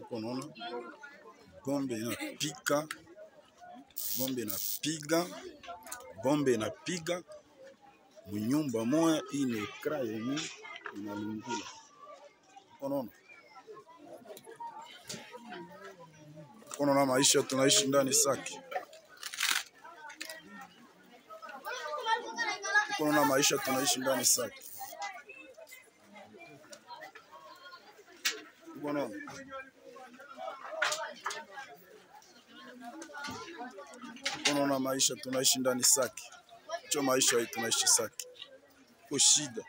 uko unaona? Bombe inapika, bombe inapiga, bombe inapiga. Munyumba moya. Hii ni ekra yenye inalungula, uko naona, uko maisha tunaishi ndani Sake, konona maisha tunaishi ndani Sake, unaona maisha tunaishi ndani Saki, cho maisha tunaishi Saki, ko shida